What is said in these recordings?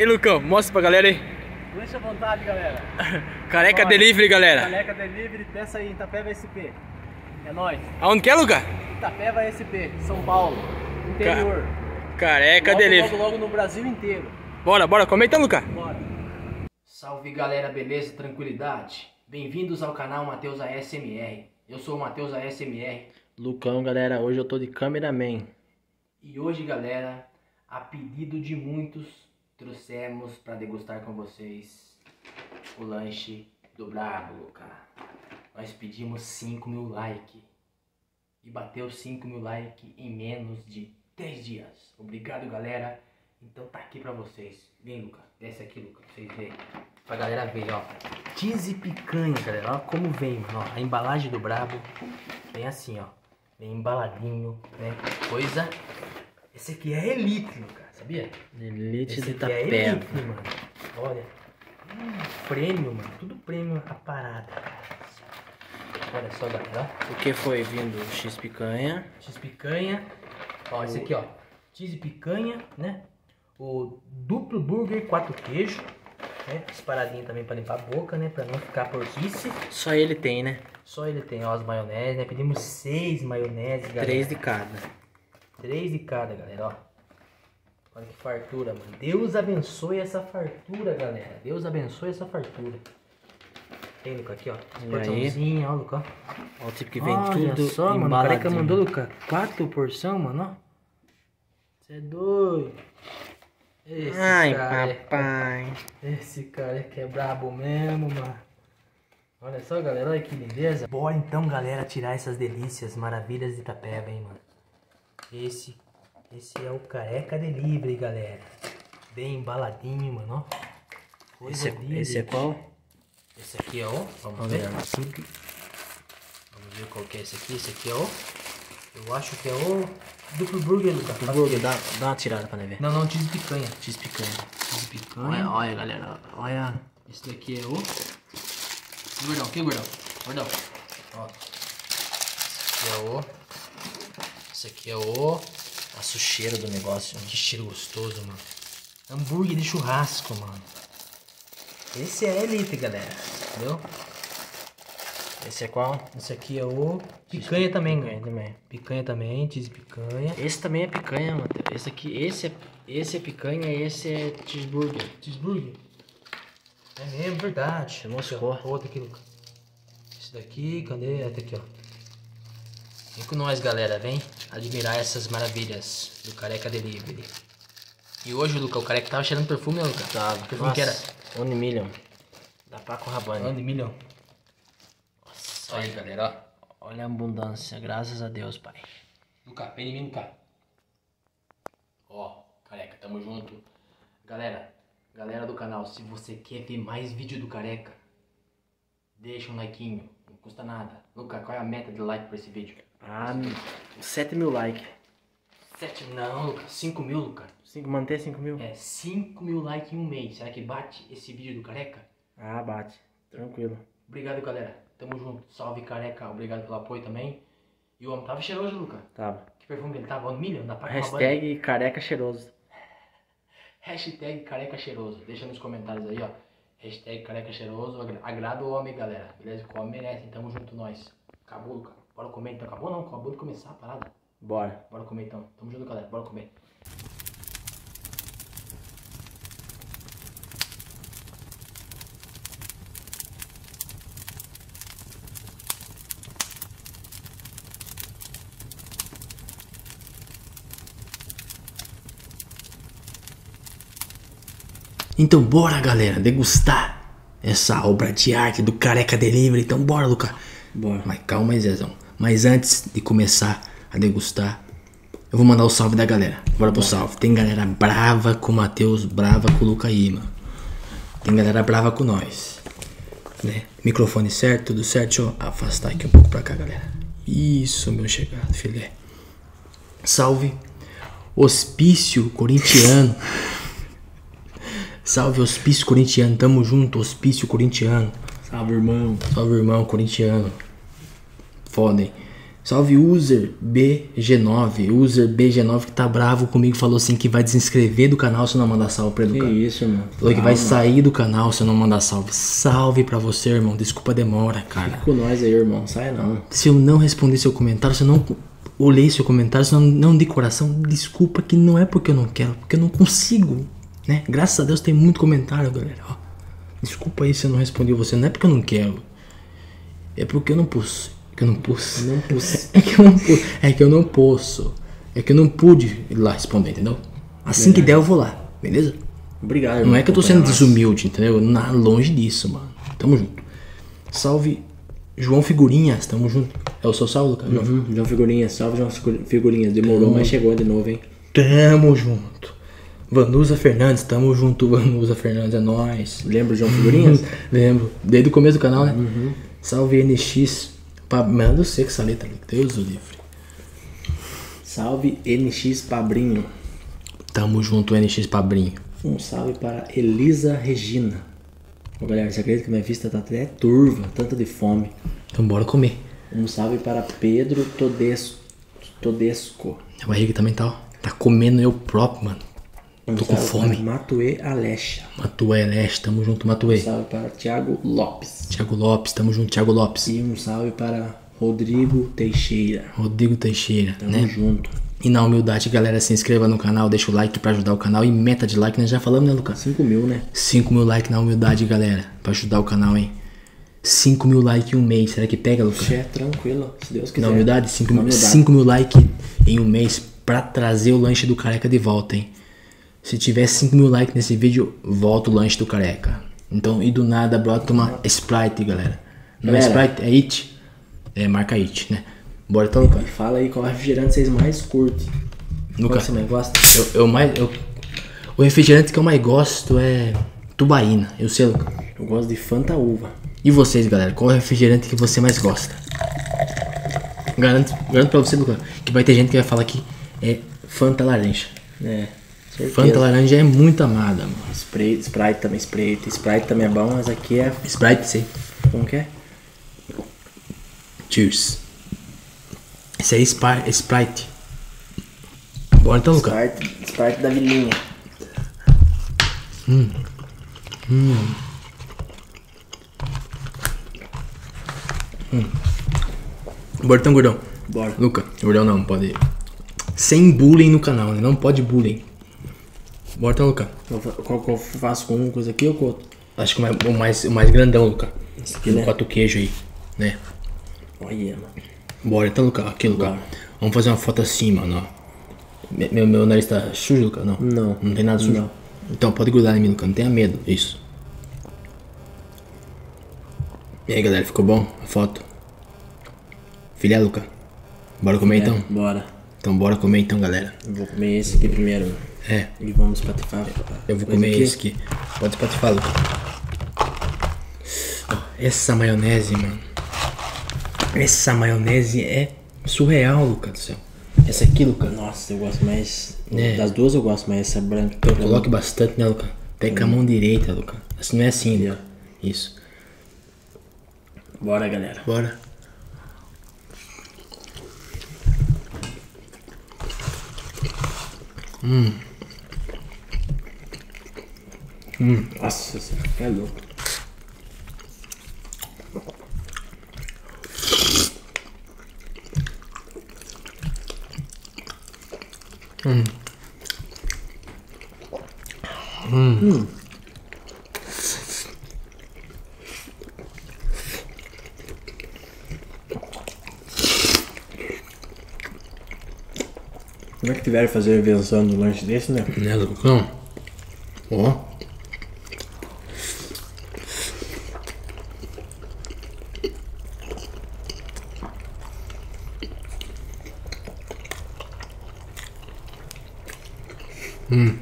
E Lucão, mostra pra galera aí. Deixa à vontade, galera. Careca Delivery, galera. Caneca Delivery, peça aí, Itapeva SP. É nóis. Aonde que é, Luca? Itapeva SP, São Paulo, interior. Careca logo, Delivery. logo, logo no Brasil inteiro. Bora, bora, comenta, Luca. Bora. Salve galera, beleza? Tranquilidade? Bem-vindos ao canal Matheus ASMR. Eu sou o Matheus ASMR Lucão, galera, hoje eu tô de cameraman. e hoje, galera, a pedido de muitos, trouxemos para degustar com vocês o lanche do Brabo, Luca. Nós pedimos 5 mil likes e bateu 5 mil likes em menos de 3 dias. Obrigado, galera. Então tá aqui pra vocês. Vem, Luca. Desce aqui, Luca, pra vocês verem. Pra galera ver, ó. Cheese picanha, galera. Ó como vem. Ó, a embalagem do Brabo vem assim, ó. Vem embaladinho, né? Coisa. Esse aqui é Elite, Luca. Sabia? Elite Esse de aqui é. Elite, mano. Olha. Hum, prêmio, mano. Tudo prêmio a parada. Olha só, galera. O que foi vindo? X picanha. Cheese picanha. Ó, esse aqui, ó. Cheese picanha, né? O duplo burger, quatro queijos. Né? As paradinhas também pra limpar a boca, né? Pra não ficar porquice. Só ele tem, né? Só ele tem, ó, as maionese, né? Pedimos seis maionese, galera. Três de cada. Três de cada, galera, ó. Olha que fartura, mano. Deus abençoe essa fartura, galera. Deus abençoe essa fartura. Tem, Luca, aqui, ó. As porçãozinhas, ó, Luca. Ó, o tipo que vem Olha tudo só, mano. O careca mandou, Luca, quatro porção, mano, ó. Você é doido. Esse Ai, cara é- papai. Esse cara é que é brabo mesmo, mano. Olha só, galera, olha que lindeza. Bora então, galera, tirar essas delícias, maravilhas de Itapeva, hein, mano. Esse, esse é o Careca Delivery, galera. Bem embaladinho, mano, ó. Coisa Esse, é- esse é qual? Esse aqui é o, vamos Vamos ver. ver. Vamos ver qual que é esse aqui. Esse aqui é o, eu acho que é o duplo burger, Lucas. O burger, dá, dá uma tirada pra ver. Não, não, cheese picanha. X picanha. Cheese picanha. Olha, olha, galera. Olha. Esse daqui é o. Que gordão, que gordão? Gordão. Ó. Esse aqui é o. Esse aqui é o. Nossa, o cheiro do negócio. Que cheiro gostoso, mano. Hambúrguer de churrasco, mano. Esse é elite, galera. Entendeu? Esse é qual? Esse aqui é o. Picanha também, né? também. Picanha também, cheese picanha. Esse também é picanha, mano. Esse aqui, esse é, esse é picanha e esse é cheeseburger. Cheeseburger. É mesmo, verdade. Moscou. Outro aqui, Luca. Esse daqui, cadê? Esse aqui, ó. Vem com nós, galera. Vem admirar essas maravilhas do Careca Delivery. E hoje, Luca, o Careca tava cheirando perfume, Luca? Tá, Que perfume que era? One million. Da Paco Rabanne. De milhão. Nossa, aí, galera, ó. Olha a abundância, graças a Deus, pai. Luca, vem em mim, Luca. Ó, Careca, tamo junto. Galera, galera do canal, se você quer ver mais vídeo do Careca, deixa um likeinho, não custa nada. Luca, qual é a meta de like pra esse vídeo? Ah, 7 mil likes. 7 não, Luca, 5 mil, Luca. Cinco, manter 5 mil? É 5 mil likes em um mês. Será que bate esse vídeo do Careca? Ah, bate. Tranquilo. Obrigado, galera. Tamo junto. Salve, Careca. Obrigado pelo apoio também. E o homem tava cheiroso, Luca. Tava. Que perfume ele tava? Million? Na Rabanne? Hashtag careca cheiroso. Hashtag careca cheiroso. Deixa nos comentários aí, ó. Hashtag careca cheiroso. Agra- Agrada o homem, galera. Beleza? Que o homem merece. Tamo junto nós. Acabou, Luca. Bora comer então. Acabou não? Acabou de começar a parada. Bora. Bora comer então. Tamo junto, galera. Bora comer. Então bora, galera, degustar essa obra de arte do Careca Delivery. Então bora, Luca. Bora. Mas calma aí, Zezão. Mas antes de começar a degustar, eu vou mandar o salve da galera. Bora pro salve. Tem galera brava com o Matheus, brava com o Luca aí, mano. Tem galera brava com nós. Né? Microfone certo, tudo certo. Deixa eu afastar aqui um pouco pra cá, galera. Isso, meu chegado, filé. Salve Hospício Corintiano. Salve Hospício Corintiano. Tamo junto, Hospício Corintiano. Salve, irmão. Salve, irmão corintiano. Foda, hein? Salve user BG9. User BG9 que tá bravo comigo falou assim que vai desinscrever do canal se eu não mandar salve pra ele. Que isso, irmão. Falou que vai Calma. sair do canal se eu não mandar salve. Salve pra você, irmão. Desculpa a demora, cara. Fica com nós aí, irmão. Sai não. Se eu não responder seu comentário, se eu não olhei seu comentário, se eu não, não de coração, desculpa que não é porque eu não quero, porque eu não consigo, né? Graças a Deus tem muito comentário, galera. Ó, desculpa aí se eu não respondi você, não é porque eu não quero. É porque eu não posso. Que eu não posso. Não posso. É que eu não posso. É que eu não posso. É que eu não pude ir lá responder, entendeu? Assim que der eu vou lá, beleza? Obrigado. Não é que eu tô sendo desumilde, entendeu? Na, longe disso, mano. Tamo junto. Salve João Figurinhas, tamo junto. É o seu salve, Lucas? João? Uhum, João Figurinhas, salve João Figu- Figurinhas. Demorou, mas chegou de novo, hein? Tamo junto. Vanusa Fernandes, tamo junto, Vanusa Fernandes, é nóis. Lembra o João Figurinhas? Lembro, desde o começo do canal, né? Salve NX. Eu sei que essa letra, Deus o livre. salve NX Pabrinho. Tamo junto, NX Pabrinho. Um salve para Elisa Regina. Ô, galera, você acredita que minha vista tá até turva, tanta de fome. Então bora comer. Um salve para Pedro Todesco. Todesco. A barriga também tá, ó. Tá comendo eu próprio, mano. Tô com fome. Para Matuê Alexa. Matuê Leste, tamo junto, Matuê. Um salve para Thiago Lopes. Thiago Lopes, tamo junto, Thiago Lopes. E um salve para Rodrigo Teixeira. Rodrigo Teixeira, Tamo né? junto. E na humildade, galera, se inscreva no canal, deixa o like pra ajudar o canal e meta de like, nós já falamos, né, Lucas? 5 mil, né? 5 mil likes na humildade, galera, pra ajudar o canal, hein? 5 mil likes em um mês, será que pega, Lucas? Che, tranquilo, se Deus quiser. Na humildade, 5 Na mil, humildade. 5 mil likes em um mês pra trazer o lanche do careca de volta, hein? Se tiver 5 mil likes nesse vídeo, volta o lanche do careca. Então, e do nada, brota uma Sprite, galera. Não é Galera. Sprite, é It. É marca It, né? Bora então. E fala aí qual refrigerante vocês mais curtem. Qual Lucas, que você mais gosta? eu, eu mais. Eu, o refrigerante que eu mais gosto é tubaína. Eu sei, Lucas. Eu gosto de Fanta Uva. E vocês, galera? Qual é refrigerante que você mais gosta? Garanto, garanto pra você, Lucas, que vai ter gente que vai falar que é Fanta laranja. É, certeza. Fanta laranja é muito amada, mano. Sprite, Sprite também, Sprite. Sprite também é bom, mas aqui é... Sprite, sei. Como que é? Cheers. Esse aí é Spar- é Sprite. Bora então, Lucas. Sprite, Sprite da vilinha. Bora então, gordão. Bora. Luca, gordão não, pode. Sem bullying no canal, né? Não pode bullying. Bora então, Luca. Qual que eu faço com uma coisa aqui ou com outra? Acho que o mais, o mais, grandão, Luca. Esse aqui, né? quatro queijo aí, né? Olha, mano. Bora então, Luca. Aqui, Luca. Bora. Vamos fazer uma foto assim, mano, Meu, meu nariz tá sujo, Luca? Não. Não. Não tem nada sujo? Não. Então pode grudar em mim, Luca. Não tenha medo. Isso. E aí, galera, ficou bom a foto? Filé, Luca? Bora comer então? É, bora. Então bora comer então, galera. Eu vou comer esse aqui primeiro. É, E vamos patifar. eu vou comer aqui. esse aqui. Pode patifar, Luca. Ó, Essa maionese, mano. Essa maionese é surreal, Luca do céu. Essa aqui, Luca. Nossa, eu gosto mais... É. Das duas eu gosto mais essa branca. Então coloque bastante, né, Luca? Pega com a mão direita, Luca. Assim não é assim, Aqui, Luca. Isso. Bora, galera. Bora. Nossa, você é louco. Como é que tiveram que fazer invenção do lanche desse, né? Né, Lucão? Ó. Hum.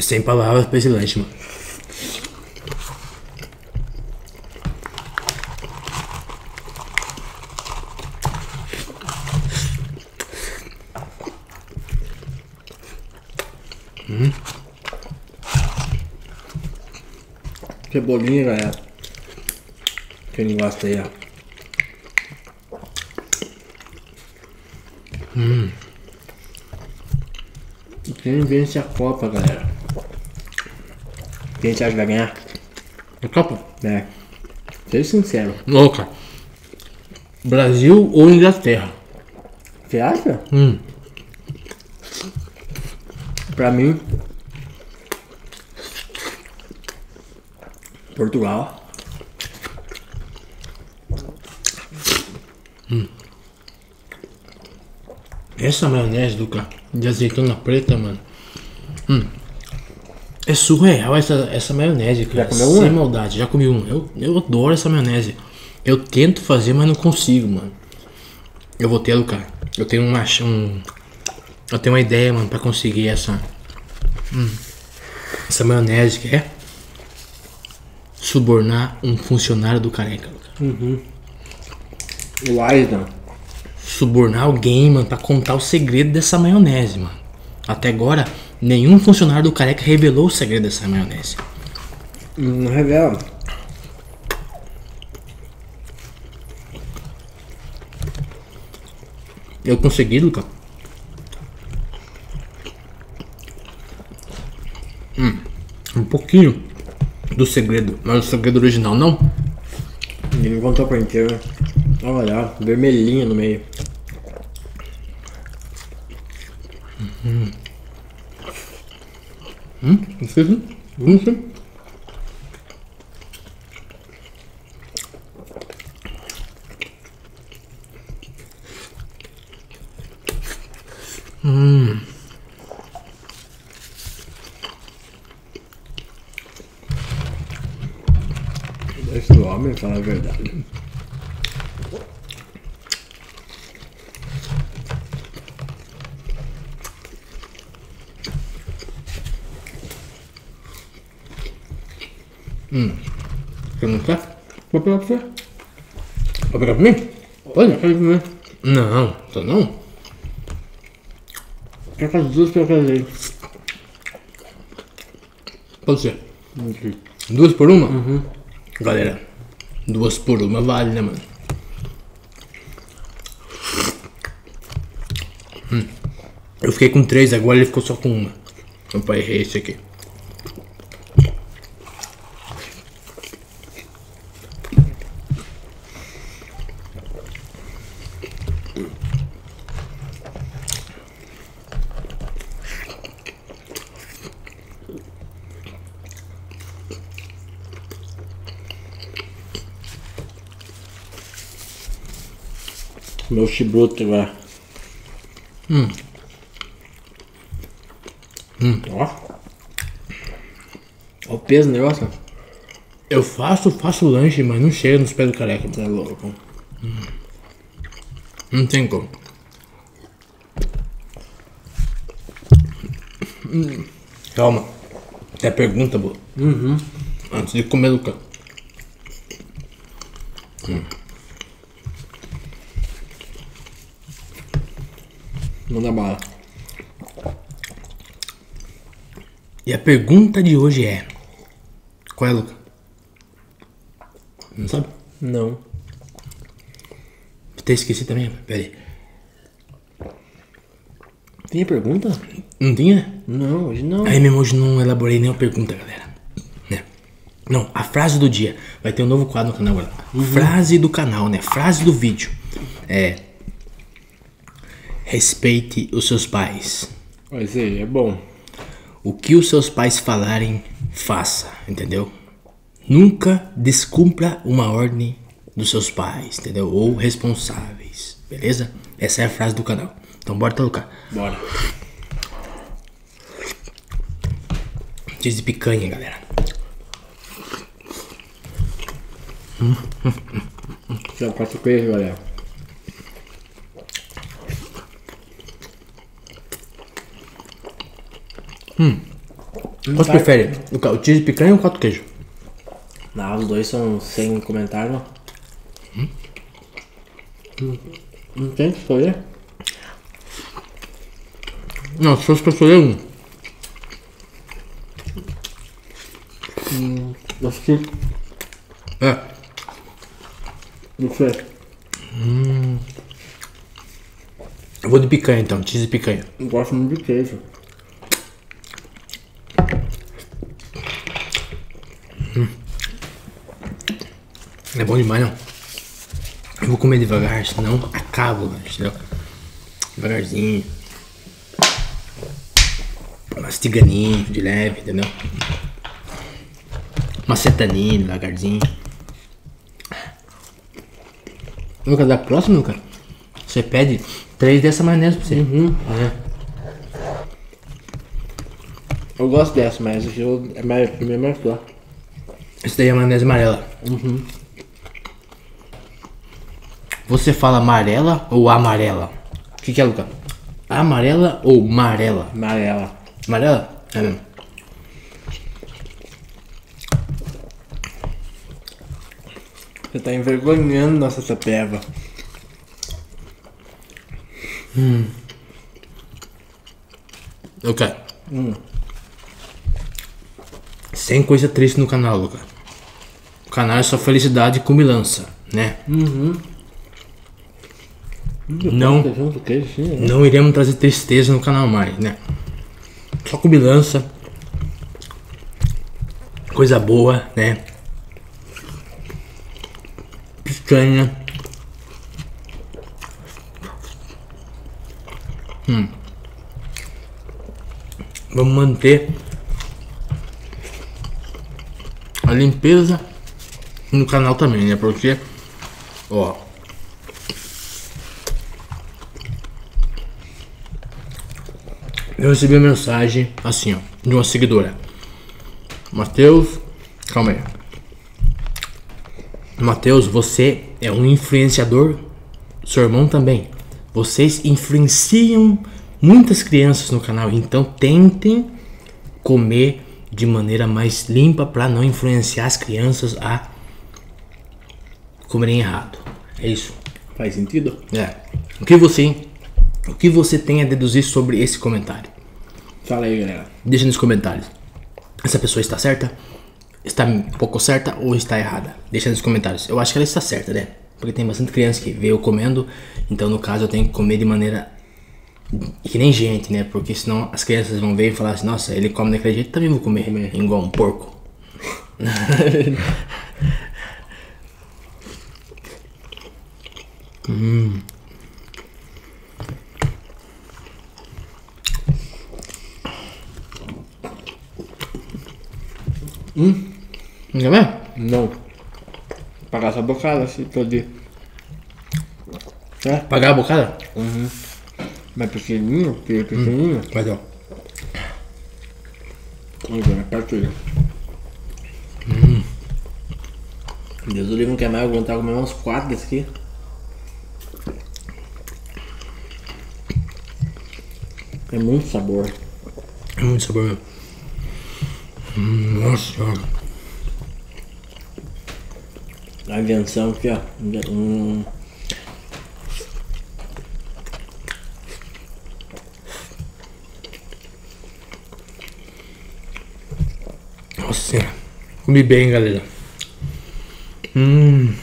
Sem palavras pra esse lanche, mano. bolinho, galera. Quem não gosta aí, ó. Hum. E quem vence a Copa, galera? Quem você acha que vai ganhar? A Copa? É. Seja sincero. Louca. Brasil ou Inglaterra? Você acha? Hum. Pra mim, Portugal. Essa maionese, Luca, de azeitona preta, mano. Hum. É surreal essa, essa maionese, cara. comeu Sem uma? maldade, já comi um. Eu, eu adoro essa maionese. Eu tento fazer, mas não consigo, mano. Eu vou ter, Luca. Eu tenho uma. Um, eu tenho uma ideia, mano, pra conseguir essa. hum, essa maionese que é. Subornar um funcionário do careca, Luca. O Aisdan. subornar alguém, mano, pra contar o segredo dessa maionese, mano. Até agora, nenhum funcionário do careca revelou o segredo dessa maionese. Não revela. Eu consegui, Luca. Hum, um pouquinho do segredo, mas o segredo original não. Ele me contou por inteiro. Olha lá, vermelhinha no meio. Não sei se- não sei. Deixa o homem falar a verdade. Você não quer? Vou pegar pra você. Vai pegar pra mim? Pode, pega pra mim. Não, só não. Pega as duas pra fazer. Pode ser. Duas por uma? Galera, duas por uma vale, né, mano? Hum. Eu fiquei com três, agora ele ficou só com uma. Opa, errei esse aqui. Meu chibruto agora. Hum. Hum. Ó. Ó o peso do negócio. Eu faço, faço lanche, mas não chega nos pés do careca. Tá louco. Não tem como. Hum. Calma. É pergunta, boa. Uhum. Antes de comer, Luca. Manda bala. E a pergunta de hoje é: Qual é, Luca? Não sabe? Não. Até esqueci também. Pera aí. Tem pergunta? Não tinha? Não, hoje não. Aí mesmo hoje não elaborei nenhuma pergunta, galera. Né? Não, a frase do dia. Vai ter um novo quadro no canal agora. Frase do canal, né? Frase do vídeo. É. Respeite os seus pais. Mas aí, é bom. O que os seus pais falarem, faça, entendeu? Nunca descumpra uma ordem dos seus pais, entendeu? Ou responsáveis, beleza? Essa é a frase do canal. Então bora tocar. Bora. Cheese de picanha, galera. Já quatro queijo, galera. Qual você prefere? O cheese picanha ou o quatro queijo? Não, os dois são sem comentário. Hum? Não tem que escolher? Não, se fosse pra escolher um. Acho que É. não sei. Eu vou de picanha então, cheese e picanha. Eu gosto muito de queijo. É bom demais, não? Eu vou comer devagar, senão acabo, entendeu? Devagarzinho. Mastiganinho, de leve, entendeu? Macetaninho, devagarzinho. Lucas, da próxima, Lucas, você pede três dessa maionese pra você. É. Eu gosto dessa, mas eu, é mais, pra mim é mais flor. Esse daí é a maionese amarela. Você fala amarela ou amarela? O que, que é, Lucas? Amarela ou amarela? Amarela. Amarela? É mesmo. Você tá envergonhando nossa sapeva. Lucas. Sem coisa triste no canal, Lucas. O canal é só felicidade e cumilança, né? Não. Né? Não iremos trazer tristeza no canal mais, né? Só cubilança. Coisa boa, né? Picanha. Hum. Vamos manter a limpeza no canal também, né? Porque, ó, Eu recebi uma mensagem assim, ó, de uma seguidora. Matheus, calma aí. Matheus, você é um influenciador, seu irmão também. Vocês influenciam muitas crianças no canal, então tentem comer de maneira mais limpa para não influenciar as crianças a comerem errado. É isso. Faz sentido? É. O que você o que você tem a deduzir sobre esse comentário? Fala aí, galera. Deixa nos comentários. Essa pessoa está certa? Está um pouco certa ou está errada? Deixa nos comentários. Eu acho que ela está certa, né? Porque tem bastante criança que vê eu comendo, então no caso eu tenho que comer de maneira que nem gente, né? Porque senão as crianças vão ver e falar assim, nossa, ele come daquele jeito, também vou comer igual um porco. Não quer ver? Não. Pagar essa bocada assim, todo dia. É? Pagar a bocada? Mais pequenininho, porque é pequenininho. Vai dar. Agora, perto dele. Deus do livro não quer mais, tentar comer uns quatro desse aqui. É muito sabor. É muito sabor mesmo. Hum, Nossa senhora. A invenção aqui, ó. Hum, Nossa senhora. Comi bem, galera. Hum.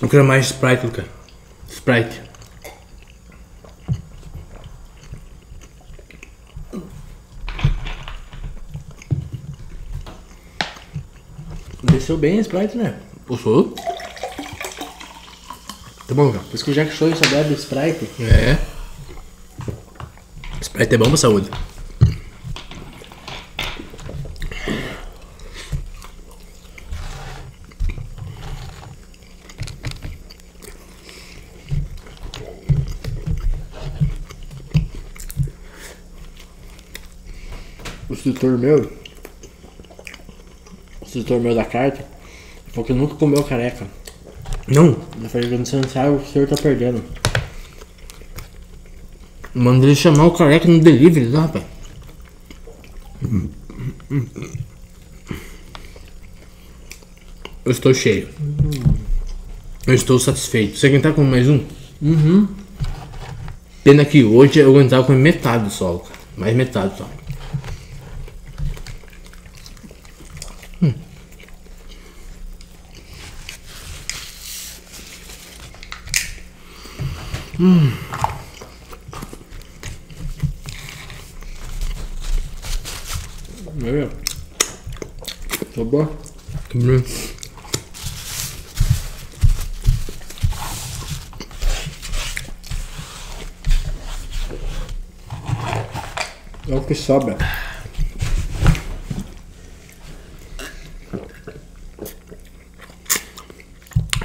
Eu quero mais Sprite, Luca. Sprite. desceu bem a Sprite, né? Posso? Tá bom, cara. Por isso que o Jack Show só bebe Sprite. É. Sprite é bom pra saúde. O instrutor meu. O instrutor meu da carta falou que nunca comeu careca. Não, eu falei que você não sabe, o senhor tá perdendo. Manda ele chamar o careca no delivery lá, rapaz. Eu estou cheio. Eu estou satisfeito. Você quer entrar com mais um? Uhum. Pena que hoje eu aguentava com metade só, cara. Mais metade só. Hum. Bom? Tá bom. É o que sobra.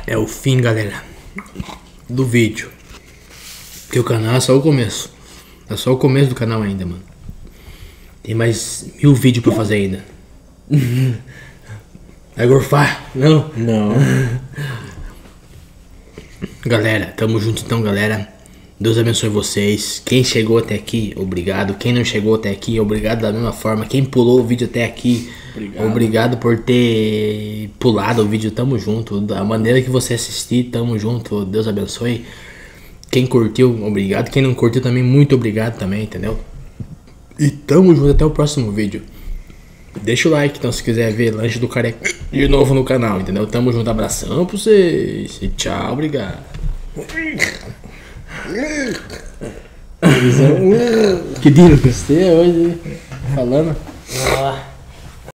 É o fim, galera, do vídeo. Porque o canal é só o começo. É só o começo do canal ainda, mano. Tem mais mil vídeos pra fazer ainda. Vai gorfar? Não? Não. Galera, tamo junto então, galera. Deus abençoe vocês. Quem chegou até aqui, obrigado. Quem não chegou até aqui, obrigado da mesma forma. Quem pulou o vídeo até aqui, obrigado, por ter pulado o vídeo. Tamo junto. Da maneira que você assistir, tamo junto. Deus abençoe. Quem curtiu, obrigado. Quem não curtiu também, muito obrigado também, entendeu? E tamo junto até o próximo vídeo. Deixa o like, então, se quiser ver Lanche do Careca de novo no canal, entendeu? Tamo junto, abração pra vocês. E tchau, obrigado. que dia? Você hoje falando?